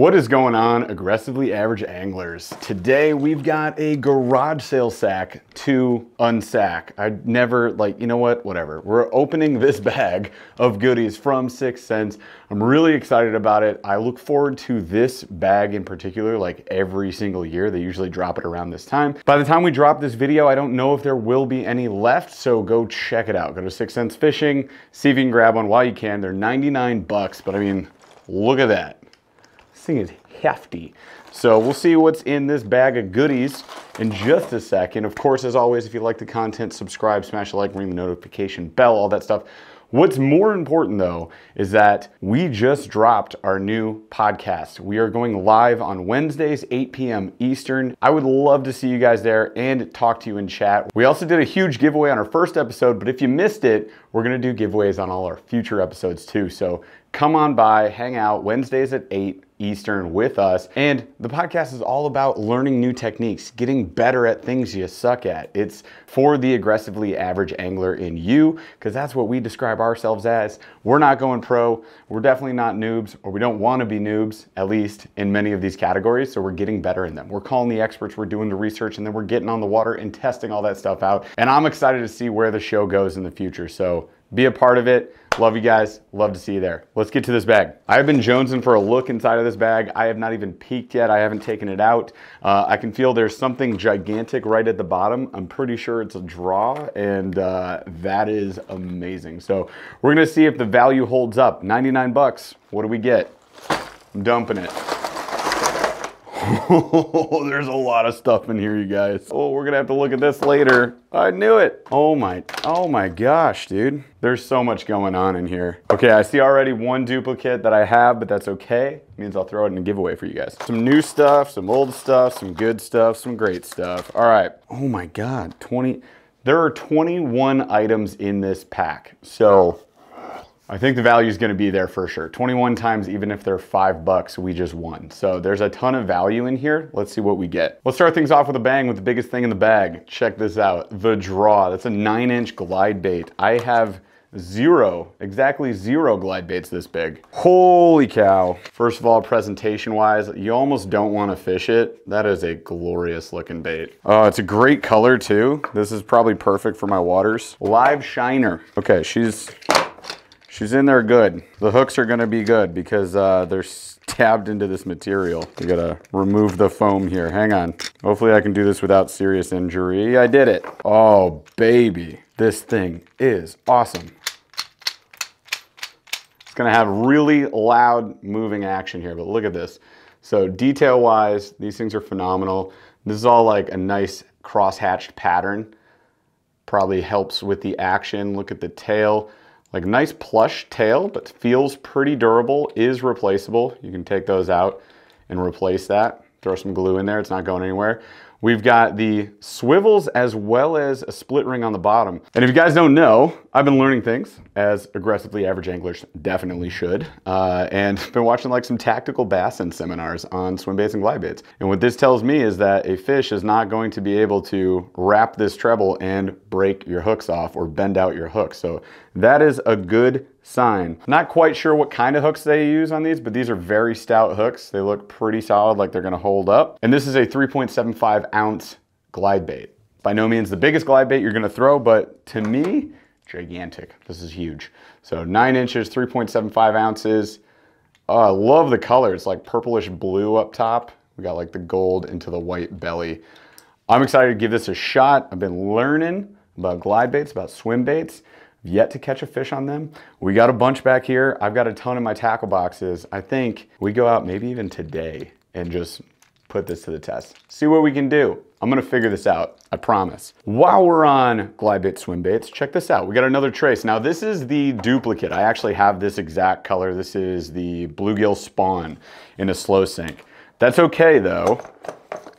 What is going on, aggressively average anglers? Today we've got a garage sale sack to unsack. I never, like, you know what, whatever. We're opening this bag of goodies from 6th Sense. I'm really excited about it. I look forward to this bag in particular, like every single year. They usually drop it around this time. By the time we drop this video, I don't know if there will be any left, so go check it out. Go to 6th Sense Fishing, see if you can grab one while you can. They're 99 bucks, but I mean, look at that. Thing is hefty. So we'll see what's in this bag of goodies in just a second. Of course, as always, if you like the content, subscribe, smash a like, ring the notification bell, all that stuff. What's more important though is that we just dropped our new podcast. We are going live on Wednesdays, 8 p.m. Eastern. I would love to see you guys there and talk to you in chat. We also did a huge giveaway on our first episode, but if you missed it, we're gonna do giveaways on all our future episodes too. So come on by, hang out Wednesdays at 8 Eastern with us. And the podcast is all about learning new techniques, getting better at things you suck at. It's for the aggressively average angler in you, because that's what we describe ourselves as. We're not going pro, we're definitely not noobs, or we don't want to be noobs, at least in many of these categories. So we're getting better in them. We're calling the experts, we're doing the research, and then we're getting on the water and testing all that stuff out. And I'm excited to see where the show goes in the future. So be a part of it. Love you guys. Love to see you there. Let's get to this bag. I've been jonesing for a look inside of this bag. I have not even peeked yet. I haven't taken it out. Uh, I can feel there's something gigantic right at the bottom. I'm pretty sure it's a draw and uh, that is amazing. So we're gonna see if the value holds up. 99 bucks, what do we get? I'm dumping it. There's a lot of stuff in here, you guys. Oh, we're gonna have to look at this later. I knew it. Oh my, oh my gosh, dude. There's so much going on in here. Okay, I see already one duplicate that I have, but that's okay. It means I'll throw it in a giveaway for you guys. Some new stuff, some old stuff, some good stuff, some great stuff. All right. Oh my God, 20. There are 21 items in this pack. So I think the value is going to be there for sure. 21 times, even if they're five bucks, we just won. So there's a ton of value in here. Let's see what we get. Let's start things off with a bang with the biggest thing in the bag. Check this out, the draw. That's a nine inch glide bait. I have zero, exactly zero glide baits this big. Holy cow. First of all, presentation wise, you almost don't want to fish it. That is a glorious looking bait. Oh, it's a great color too. This is probably perfect for my waters. Live shiner. Okay, she's She's in there good. The hooks are gonna be good because uh, they're stabbed into this material. We gotta remove the foam here. Hang on. Hopefully I can do this without serious injury. I did it. Oh, baby. This thing is awesome. It's gonna have really loud moving action here, but look at this. So detail wise, these things are phenomenal. This is all like a nice cross-hatched pattern. Probably helps with the action. Look at the tail. Like nice plush tail, but feels pretty durable, is replaceable. You can take those out and replace that. Throw some glue in there, it's not going anywhere. We've got the swivels as well as a split ring on the bottom. And if you guys don't know, I've been learning things as aggressively average anglers definitely should. Uh, and been watching like some tactical bassin seminars on swim baits and glide baits. And what this tells me is that a fish is not going to be able to wrap this treble and break your hooks off or bend out your hook. So that is a good sign. Not quite sure what kind of hooks they use on these, but these are very stout hooks. They look pretty solid, like they're gonna hold up. And this is a 3.75 ounce glide bait. By no means the biggest glide bait you're gonna throw, but to me, gigantic. This is huge. So nine inches, 3.75 ounces. Oh, I love the color. It's like purplish blue up top. We got like the gold into the white belly. I'm excited to give this a shot. I've been learning about glide baits, about swim baits yet to catch a fish on them. We got a bunch back here. I've got a ton in my tackle boxes. I think we go out maybe even today and just put this to the test. See what we can do. I'm gonna figure this out, I promise. While we're on glide bait swim baits, check this out. We got another trace. Now this is the duplicate. I actually have this exact color. This is the bluegill spawn in a slow sink. That's okay though.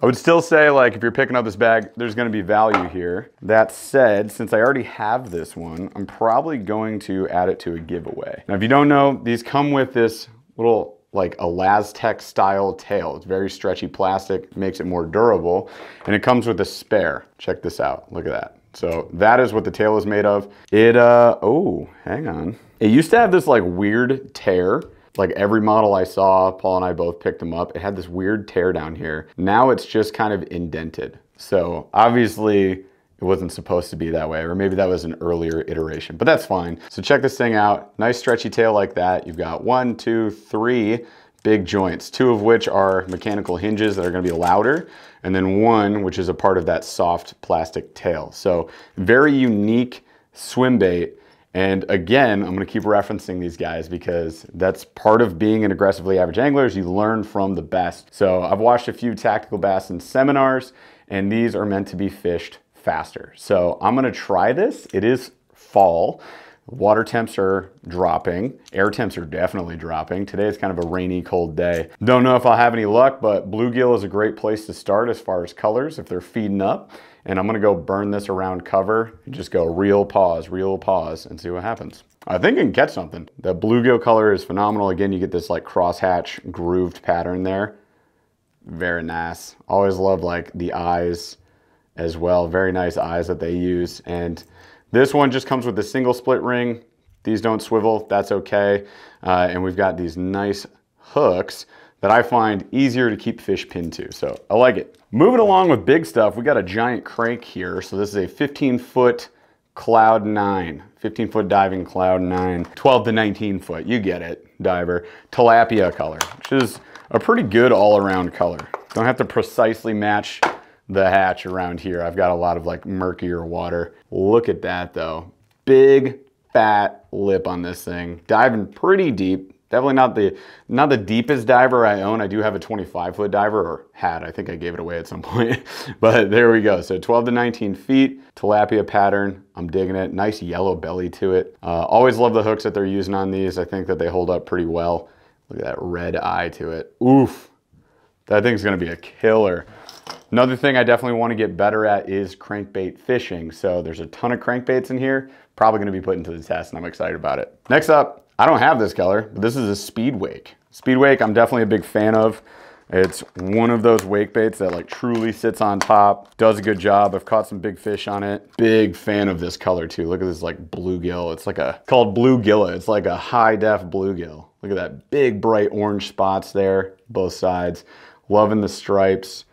I would still say like if you're picking up this bag, there's gonna be value here. That said, since I already have this one, I'm probably going to add it to a giveaway. Now if you don't know, these come with this little like a Lastech style tail. It's very stretchy plastic, makes it more durable, and it comes with a spare. Check this out, look at that. So that is what the tail is made of. It, uh, oh, hang on. It used to have this like weird tear Like every model I saw, Paul and I both picked them up. It had this weird tear down here. Now it's just kind of indented. So obviously it wasn't supposed to be that way, or maybe that was an earlier iteration, but that's fine. So check this thing out. Nice stretchy tail like that. You've got one, two, three big joints, two of which are mechanical hinges that are gonna be louder, and then one which is a part of that soft plastic tail. So very unique swim bait. And again, I'm gonna keep referencing these guys because that's part of being an aggressively average angler is you learn from the best. So I've watched a few Tactical Bassin seminars and these are meant to be fished faster. So I'm gonna try this. It is fall. Water temps are dropping. Air temps are definitely dropping. Today is kind of a rainy, cold day. Don't know if I'll have any luck, but bluegill is a great place to start as far as colors if they're feeding up. And I'm gonna go burn this around cover and just go real pause, real pause and see what happens. I think I can catch something. The bluegill color is phenomenal. Again, you get this like crosshatch grooved pattern there. Very nice. Always love like the eyes as well. Very nice eyes that they use. And this one just comes with a single split ring. These don't swivel, that's okay. Uh, and we've got these nice hooks that I find easier to keep fish pinned to. So I like it. Moving along with big stuff, we got a giant crank here. So this is a 15 foot Cloud 9, 15 foot diving Cloud 9, 12 to 19 foot, you get it, diver. Tilapia color, which is a pretty good all around color. Don't have to precisely match the hatch around here. I've got a lot of like murkier water. Look at that though. Big fat lip on this thing. Diving pretty deep. Definitely not the not the deepest diver I own. I do have a 25 foot diver or had. I think I gave it away at some point. but there we go. So 12 to 19 feet, tilapia pattern. I'm digging it. Nice yellow belly to it. Uh, always love the hooks that they're using on these. I think that they hold up pretty well. Look at that red eye to it. Oof. That thing's gonna be a killer. Another thing I definitely want to get better at is crankbait fishing. So there's a ton of crankbaits in here, probably to be put into the test and I'm excited about it. Next up, I don't have this color, but this is a speed wake. Speed wake, I'm definitely a big fan of. It's one of those wake baits that like truly sits on top, does a good job. I've caught some big fish on it. Big fan of this color too. Look at this like bluegill. It's like a, called bluegilla. It's like a high def bluegill. Look at that big bright orange spots there, both sides. Loving the stripes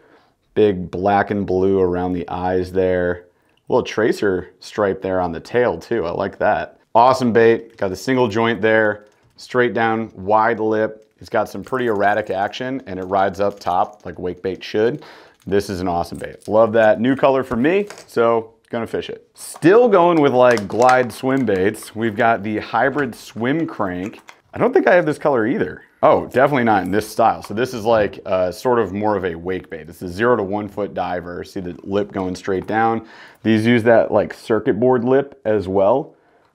big black and blue around the eyes there. Little tracer stripe there on the tail too. I like that. Awesome bait. Got the single joint there, straight down, wide lip. It's got some pretty erratic action and it rides up top like wake bait should. This is an awesome bait. Love that. New color for me, so gonna fish it. Still going with like glide swim baits. We've got the hybrid swim crank. I don't think I have this color either. Oh, definitely not in this style. So this is like uh, sort of more of a wake bait. It's a zero to one foot diver. See the lip going straight down. These use that like circuit board lip as well,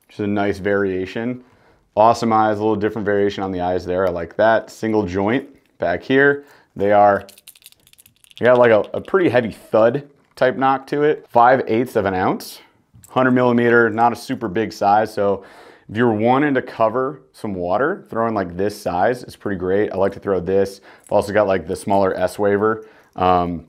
is a nice variation. Awesome eyes, a little different variation on the eyes there. I like that. Single joint back here. They are, you got like a, a pretty heavy thud type knock to it. 5 eighths of an ounce, 100 millimeter, not a super big size. So if you're wanting to cover some water, throwing like this size is pretty great. I like to throw this. I've also got like the smaller S-Waver. Um,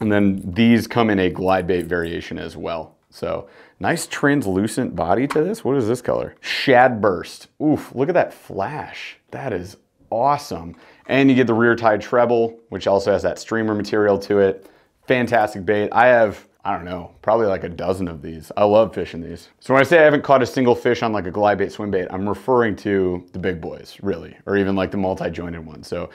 and then these come in a glide bait variation as well. So nice translucent body to this. What is this color? Shad Burst. Oof, look at that flash. That is awesome. And you get the rear tide treble, which also has that streamer material to it. Fantastic bait. I have I don't know, probably like a dozen of these. I love fishing these. So when I say I haven't caught a single fish on like a glide bait, swim bait, I'm referring to the big boys, really, or even like the multi-jointed ones. So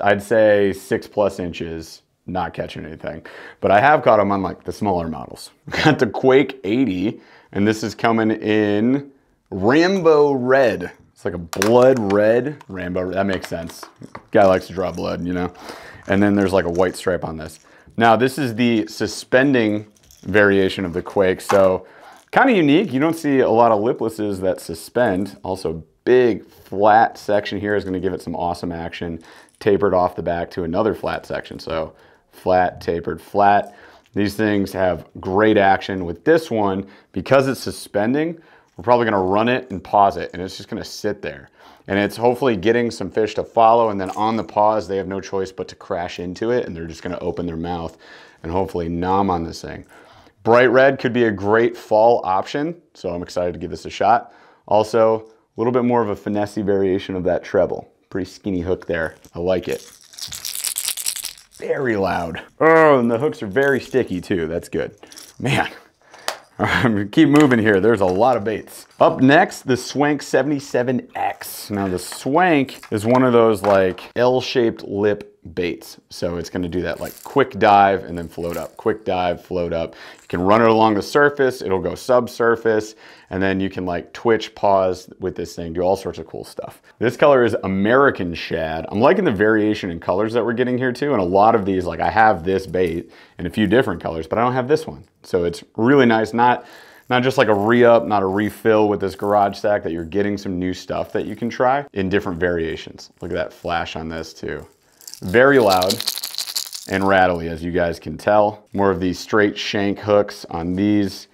I'd say six plus inches, not catching anything. But I have caught them on like the smaller models. Got the Quake 80, and this is coming in Rambo Red. It's like a blood red Rambo, that makes sense. Guy likes to draw blood, you know? And then there's like a white stripe on this. Now this is the suspending variation of the Quake. So kind of unique. You don't see a lot of liplesses that suspend. Also big flat section here is going to give it some awesome action. Tapered off the back to another flat section. So flat, tapered, flat. These things have great action. With this one, because it's suspending, we're probably gonna run it and pause it and it's just gonna sit there. And it's hopefully getting some fish to follow and then on the pause, they have no choice but to crash into it and they're just gonna open their mouth and hopefully nom on this thing. Bright red could be a great fall option, so I'm excited to give this a shot. Also, a little bit more of a finessey variation of that treble. Pretty skinny hook there. I like it. Very loud. Oh, and the hooks are very sticky too. That's good. Man, I'm gonna keep moving here. There's a lot of baits. Up next, the Swank 77X. Now the Swank is one of those like L-shaped lip baits. So it's gonna do that like quick dive and then float up, quick dive, float up. You can run it along the surface, it'll go subsurface, and then you can like twitch, pause with this thing, do all sorts of cool stuff. This color is American Shad. I'm liking the variation in colors that we're getting here too, and a lot of these, like I have this bait in a few different colors, but I don't have this one. So it's really nice, not not just like a re-up, not a refill with this garage stack, that you're getting some new stuff that you can try in different variations. Look at that flash on this too. Very loud and rattly, as you guys can tell. More of these straight shank hooks on these.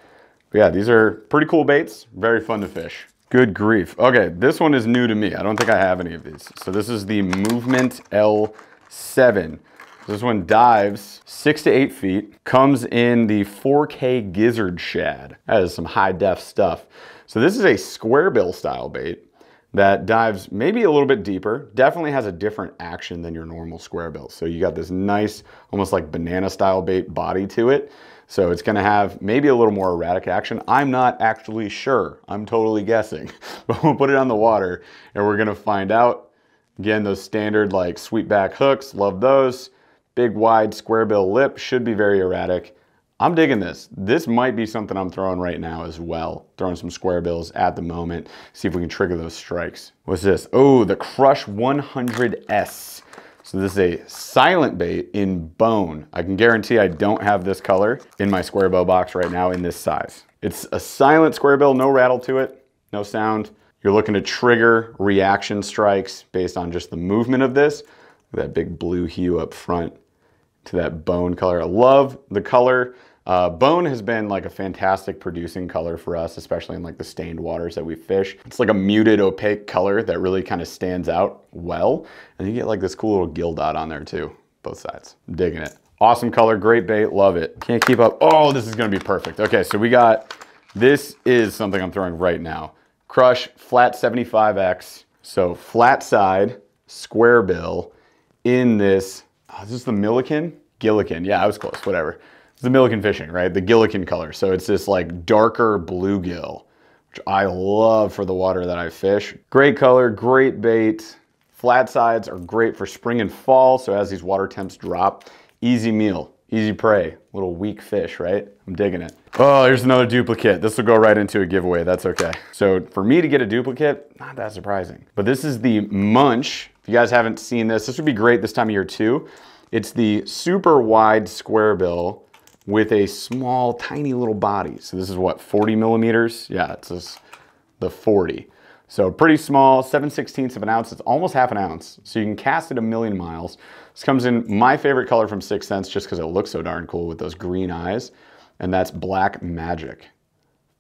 But yeah, these are pretty cool baits. Very fun to fish. Good grief. Okay, this one is new to me. I don't think I have any of these. So this is the Movement L7. This one dives six to eight feet, comes in the 4K gizzard shad. That is some high def stuff. So this is a square bill style bait that dives maybe a little bit deeper, definitely has a different action than your normal square bill. So you got this nice, almost like banana style bait body to it. So it's gonna have maybe a little more erratic action. I'm not actually sure, I'm totally guessing. But we'll put it on the water and we're gonna find out. Again, those standard like sweep back hooks, love those. Big wide square bill lip, should be very erratic. I'm digging this. This might be something I'm throwing right now as well. Throwing some square bills at the moment. See if we can trigger those strikes. What's this? Oh, the Crush 100S. So this is a silent bait in bone. I can guarantee I don't have this color in my square bill box right now in this size. It's a silent square bill, no rattle to it, no sound. You're looking to trigger reaction strikes based on just the movement of this. That big blue hue up front to that bone color. I love the color. Uh, bone has been like a fantastic producing color for us, especially in like the stained waters that we fish. It's like a muted opaque color that really kind of stands out well. And you get like this cool little gill dot on there too, both sides. I'm digging it. Awesome color, great bait, love it. Can't keep up. Oh, this is gonna be perfect. Okay, so we got, this is something I'm throwing right now. Crush Flat 75X. So flat side, square bill in this, oh, this is the Milliken? Gillikin, yeah, I was close, whatever. It's the Milliken fishing, right? The Gillikin color. So it's this like darker bluegill, which I love for the water that I fish. Great color, great bait. Flat sides are great for spring and fall. So as these water temps drop, easy meal, easy prey, little weak fish, right? I'm digging it. Oh, here's another duplicate. This will go right into a giveaway. That's okay. So for me to get a duplicate, not that surprising. But this is the Munch. If you guys haven't seen this, this would be great this time of year too. It's the super wide square bill with a small, tiny little body. So this is what, 40 millimeters? Yeah, it's this, the 40. So pretty small, 7 16ths of an ounce. It's almost half an ounce. So you can cast it a million miles. This comes in my favorite color from 6th Sense just because it looks so darn cool with those green eyes. And that's Black Magic.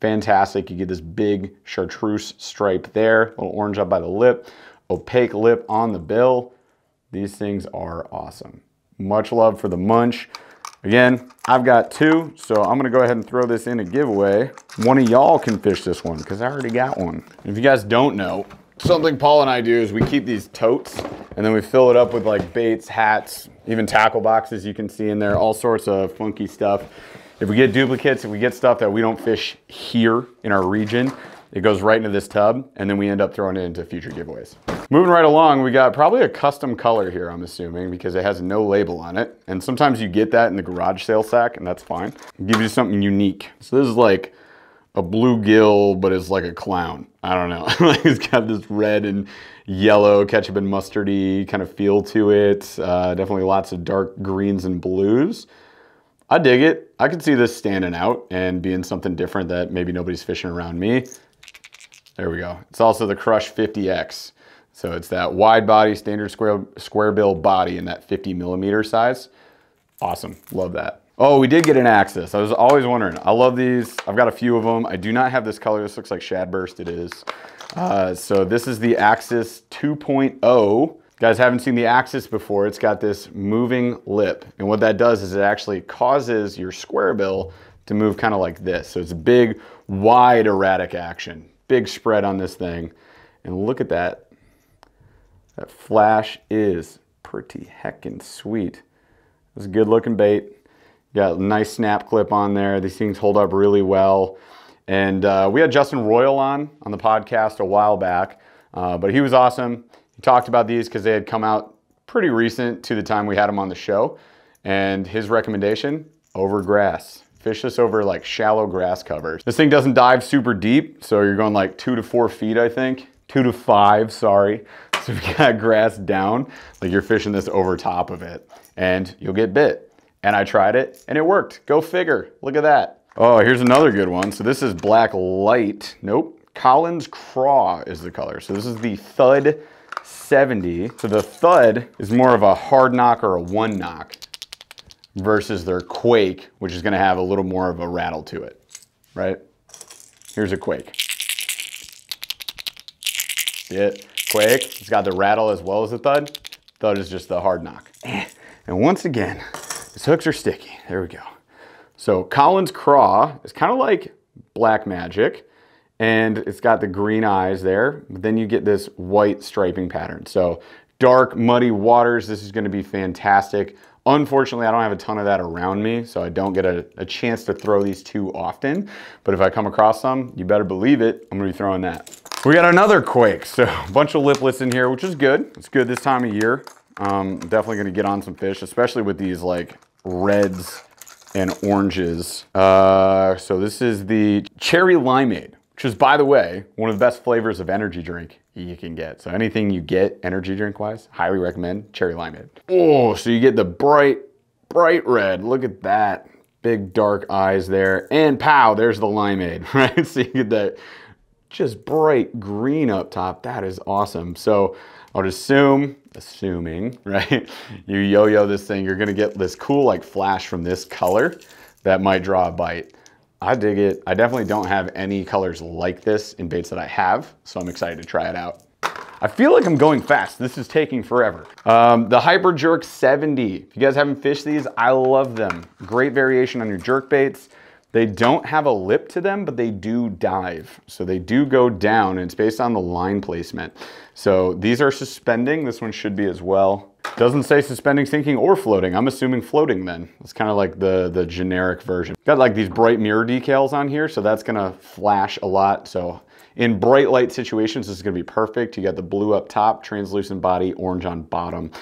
Fantastic. You get this big chartreuse stripe there, a little orange up by the lip, opaque lip on the bill. These things are awesome. Much love for the munch. Again, I've got two, so I'm gonna go ahead and throw this in a giveaway. One of y'all can fish this one, because I already got one. If you guys don't know, something Paul and I do is we keep these totes, and then we fill it up with like baits, hats, even tackle boxes you can see in there, all sorts of funky stuff. If we get duplicates, if we get stuff that we don't fish here in our region, it goes right into this tub, and then we end up throwing it into future giveaways. Moving right along, we got probably a custom color here, I'm assuming, because it has no label on it. And sometimes you get that in the garage sale sack, and that's fine. Gives you something unique. So this is like a bluegill, but it's like a clown. I don't know. it's got this red and yellow ketchup and mustardy kind of feel to it. Uh, definitely lots of dark greens and blues. I dig it. I could see this standing out and being something different that maybe nobody's fishing around me. There we go. It's also the Crush 50X. So it's that wide body, standard square, square bill body in that 50 millimeter size. Awesome, love that. Oh, we did get an Axis. I was always wondering. I love these. I've got a few of them. I do not have this color. This looks like Shadburst, it is. Uh, so this is the Axis 2.0. Guys haven't seen the Axis before. It's got this moving lip. And what that does is it actually causes your square bill to move kind of like this. So it's a big, wide, erratic action. Big spread on this thing. And look at that That flash is pretty heckin' sweet. It's a good looking bait. Got a nice snap clip on there. These things hold up really well. And uh, we had Justin Royal on on the podcast a while back, uh, but he was awesome. He talked about these because they had come out pretty recent to the time we had him on the show. And his recommendation, over grass. Fish this over like shallow grass covers. This thing doesn't dive super deep, so you're going like two to four feet, I think. Two to five, sorry. So if you got grass down, like you're fishing this over top of it and you'll get bit. And I tried it and it worked. Go figure. Look at that. Oh, here's another good one. So this is black light. Nope. Collins Craw is the color. So this is the Thud 70. So the Thud is more of a hard knock or a one knock versus their Quake, which is gonna have a little more of a rattle to it, right? Here's a Quake. See it? Quake, it's got the rattle as well as the thud. Thud is just the hard knock. And once again, these hooks are sticky. There we go. So Collins Craw is kind of like Black Magic and it's got the green eyes there, but then you get this white striping pattern. So dark, muddy waters, this is gonna be fantastic. Unfortunately, I don't have a ton of that around me, so I don't get a, a, chance to throw these too often. But if I come across some, you better believe it, I'm gonna be throwing that. We got another quake, so a bunch of liplets in here, which is good. It's good this time of year. Um, definitely gonna get on some fish, especially with these like reds and oranges. Uh, so this is the cherry limeade, which is, by the way, one of the best flavors of energy drink you can get. So anything you get energy drink wise, highly recommend cherry limeade. Oh, so you get the bright, bright red. Look at that. Big dark eyes there. And pow, there's the limeade, right? So you get that just bright green up top. That is awesome. So I would assume, assuming, right, you yo-yo this thing, you're gonna get this cool like flash from this color that might draw a bite. I dig it. I definitely don't have any colors like this in baits that I have, so I'm excited to try it out. I feel like I'm going fast. This is taking forever. Um, the Hyper Jerk 70. If you guys haven't fished these, I love them. Great variation on your jerk baits. They don't have a lip to them, but they do dive. So they do go down and it's based on the line placement. So these are suspending. This one should be as well. Doesn't say suspending, sinking, or floating. I'm assuming floating then. It's kind of like the, the generic version. Got like these bright mirror decals on here, so that's gonna flash a lot. So in bright light situations, this is gonna be perfect. You got the blue up top, translucent body, orange on bottom,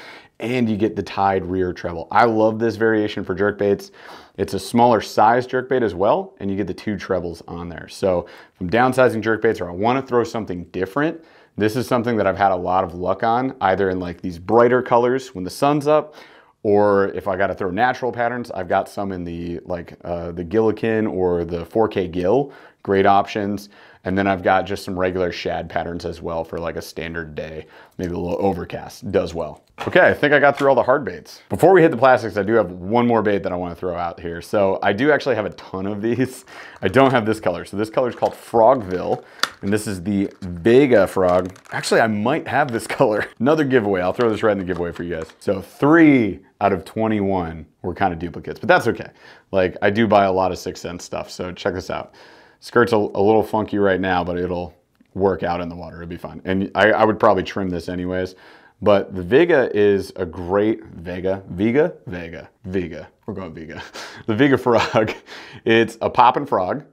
and you get the tied rear treble. I love this variation for jerk baits. It's a smaller size jerkbait as well, and you get the two trebles on there. So if I'm downsizing jerkbaits or I wanna throw something different, this is something that I've had a lot of luck on, either in like these brighter colors when the sun's up, or if I gotta throw natural patterns, I've got some in the like uh, the Gillikin or the 4K Gill, great options. And then I've got just some regular shad patterns as well for like a standard day, maybe a little overcast, does well. Okay, I think I got through all the hard baits. Before we hit the plastics, I do have one more bait that I wanna throw out here. So I do actually have a ton of these. I don't have this color. So this color is called Frogville, and this is the Vega frog. Actually, I might have this color. Another giveaway, I'll throw this right in the giveaway for you guys. So three out of 21 were kind of duplicates, but that's okay. Like I do buy a lot of 6th Sense stuff, so check this out. Skirt's a, a, little funky right now, but it'll work out in the water. It'll be fine. And I, I, would probably trim this anyways. But the Vega is a great Vega, Vega, Vega, Vega. We're going Vega. The Vega frog. It's a poppin' frog,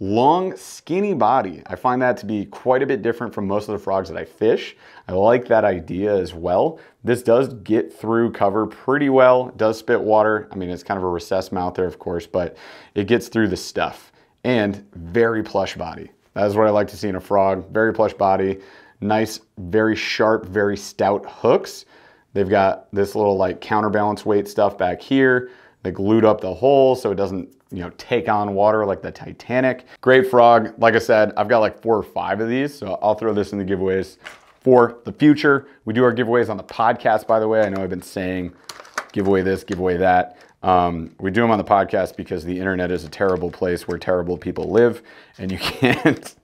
long, skinny body. I find that to be quite a bit different from most of the frogs that I fish. I like that idea as well. This does get through cover pretty well. It does spit water. I mean, it's kind of a recessed mouth there, of course, but it gets through the stuff and very plush body. That is what I like to see in a frog. Very plush body, nice, very sharp, very stout hooks. They've got this little like counterbalance weight stuff back here. They glued up the hole so it doesn't you know, take on water like the Titanic. Great frog. Like I said, I've got like four or five of these, so I'll throw this in the giveaways for the future. We do our giveaways on the podcast, by the way. I know I've been saying giveaway this, giveaway that. Um, we do them on the podcast because the internet is a terrible place where terrible people live, and you can't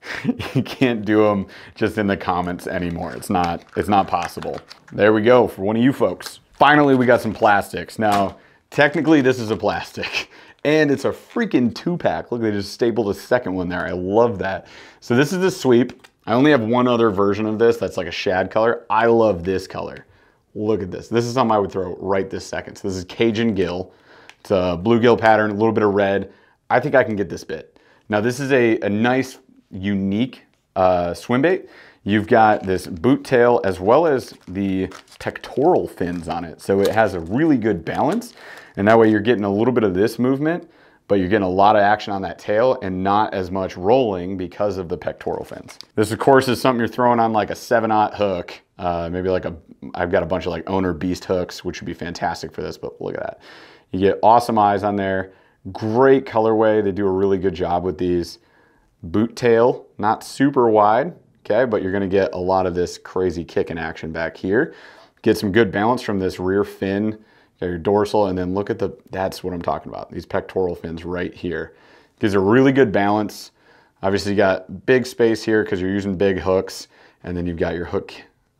you can't do them just in the comments anymore. It's not it's not possible. There we go for one of you folks. Finally, we got some plastics. Now, technically, this is a plastic. And it's a freaking two pack. Look, they just stapled a second one there. I love that. So this is the sweep. I only have one other version of this that's like a shad color. I love this color. Look at this. This is something I would throw right this second. So this is Cajun Gill. A bluegill pattern, a little bit of red. I think I can get this bit. Now this is a, a nice, unique uh, swim bait. You've got this boot tail as well as the pectoral fins on it. So it has a really good balance. And that way you're getting a little bit of this movement, but you're getting a lot of action on that tail and not as much rolling because of the pectoral fins. This of course is something you're throwing on like a 7-aught hook, uh, maybe like a, I've got a bunch of like owner beast hooks, which would be fantastic for this, but look at that. You get awesome eyes on there, great colorway. They do a really good job with these. Boot tail, not super wide, okay, but you're gonna get a lot of this crazy kick in action back here. Get some good balance from this rear fin, your dorsal, and then look at the, that's what I'm talking about, these pectoral fins right here. Gives a really good balance. Obviously you got big space here because you're using big hooks, and then you've got your hook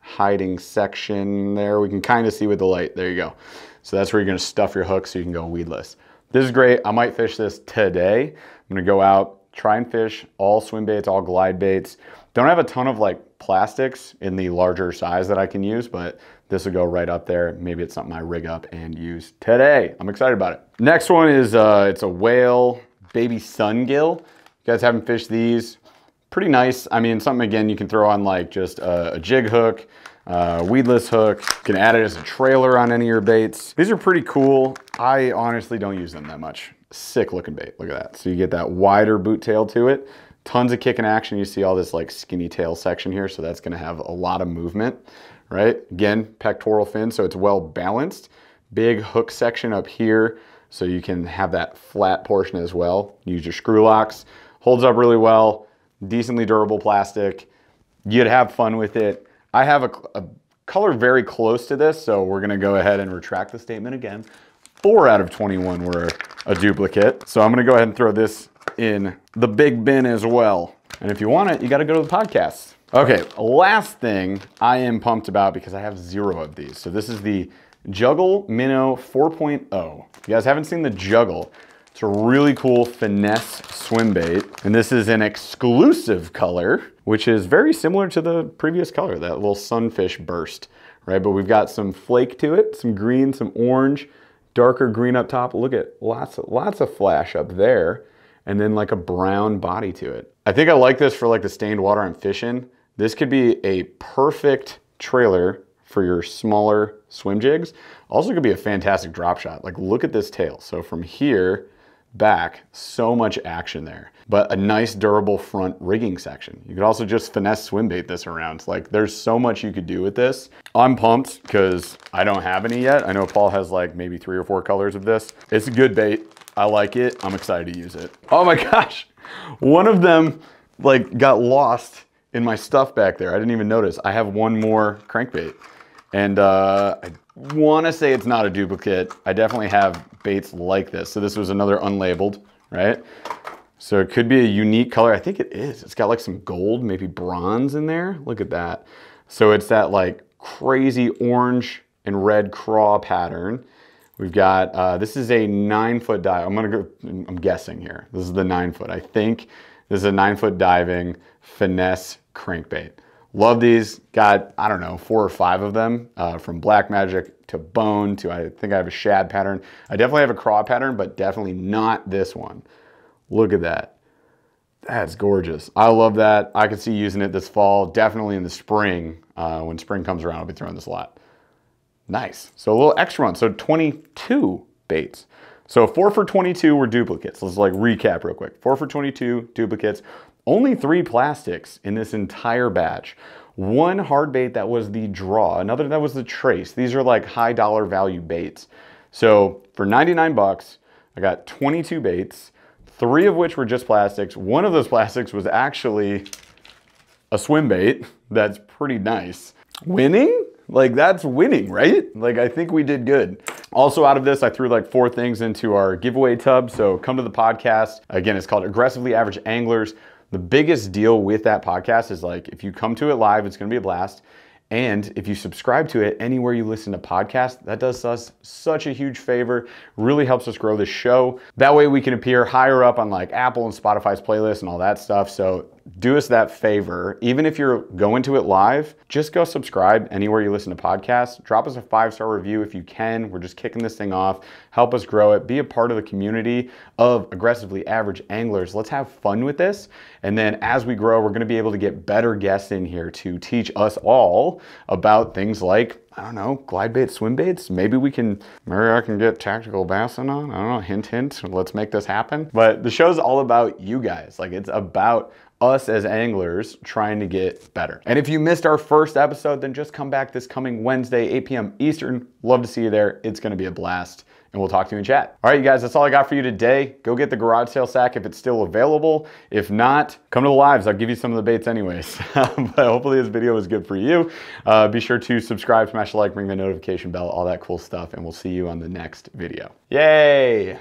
hiding section there. We can kind of see with the light, there you go. So that's where you're gonna stuff your hook so you can go weedless. This is great, I might fish this today. I'm gonna go out, try and fish all swim baits, all glide baits. Don't have a ton of like plastics in the larger size that I can use, but this will go right up there. Maybe it's something I rig up and use today. I'm excited about it. Next one is, uh, it's a whale baby sungill. You guys haven't fished these. Pretty nice. I mean, something again, you can throw on like just a, a jig hook, uh, weedless hook. You can add it as a trailer on any of your baits. These are pretty cool. I honestly don't use them that much. Sick looking bait, look at that. So you get that wider boot tail to it. Tons of kick and action. You see all this like skinny tail section here, so that's gonna have a lot of movement, right? Again, pectoral fin, so it's well balanced. Big hook section up here, so you can have that flat portion as well. Use your screw locks. Holds up really well, decently durable plastic. You'd have fun with it. I have a, a color very close to this, so we're gonna go ahead and retract the statement again. Four out of 21 were a duplicate. So I'm gonna go ahead and throw this in the big bin as well. And if you want it, you gotta go to the podcast. Okay, last thing I am pumped about because I have zero of these. So this is the Juggle Minnow 4.0. If you guys haven't seen the Juggle, it's a really cool finesse swim bait. And this is an exclusive color, which is very similar to the previous color, that little sunfish burst, right? But we've got some flake to it, some green, some orange, darker green up top. Look at lots of, lots of flash up there and then like a brown body to it. I think I like this for like the stained water I'm fishing. This could be a perfect trailer for your smaller swim jigs. Also could be a fantastic drop shot. Like look at this tail. So from here back, so much action there, but a nice durable front rigging section. You could also just finesse swim bait this around. Like there's so much you could do with this. I'm pumped because I don't have any yet. I know Paul has like maybe three or four colors of this. It's a good bait. I like it. I'm excited to use it. Oh my gosh. One of them like got lost in my stuff back there. I didn't even notice. I have one more crankbait. And uh, I want to say it's not a duplicate. I definitely have baits like this. So this was another unlabeled, right? So it could be a unique color. I think it is. It's got like some gold, maybe bronze in there. Look at that. So it's that like crazy orange and red craw pattern. We've got, uh, this is a nine foot dive. I'm gonna go, I'm guessing here. This is the nine foot. I think this is a nine foot diving finesse crankbait. Love these. Got, I don't know, four or five of them uh, from Black Magic to Bone to, I think I have a shad pattern. I definitely have a craw pattern, but definitely not this one. Look at that. That's gorgeous. I love that. I could see using it this fall, definitely in the spring. Uh, when spring comes around, I'll be throwing this a lot. Nice. So a little extra one. So 22 baits. So four for 22 were duplicates. Let's like recap real quick. Four for 22 duplicates. Only three plastics in this entire batch. One hard bait that was the draw, another that was the trace. These are like high dollar value baits. So for 99 bucks, I got 22 baits, three of which were just plastics. One of those plastics was actually a swim bait. That's pretty nice. Winning? Like that's winning, right? Like I think we did good. Also out of this, I threw like four things into our giveaway tub. So come to the podcast. Again, it's called Aggressively Average Anglers. The biggest deal with that podcast is like if you come to it live, it's gonna be a blast. And if you subscribe to it anywhere you listen to podcasts, that does us such a huge favor, really helps us grow the show. That way we can appear higher up on like Apple and Spotify's playlists and all that stuff. So do us that favor. Even if you're going to it live, just go subscribe anywhere you listen to podcasts. Drop us a five star review if you can. We're just kicking this thing off. Help us grow it. Be a part of the community of aggressively average anglers. Let's have fun with this. And then as we grow, we're going to be able to get better guests in here to teach us all about things like I don't know, glide baits, swim baits. Maybe we can, maybe I can get tactical bassin on. I don't know, hint, hint. Let's make this happen. But the show's all about you guys. Like it's about us as anglers trying to get better. And if you missed our first episode, then just come back this coming Wednesday, 8 p.m. Eastern. Love to see you there. It's going to be a blast and we'll talk to you in chat. All right, you guys, that's all I got for you today. Go get the garage sale sack if it's still available. If not, come to the lives. I'll give you some of the baits anyways. but hopefully this video was good for you. Uh, be sure to subscribe, smash the like, ring the notification bell, all that cool stuff, and we'll see you on the next video. Yay!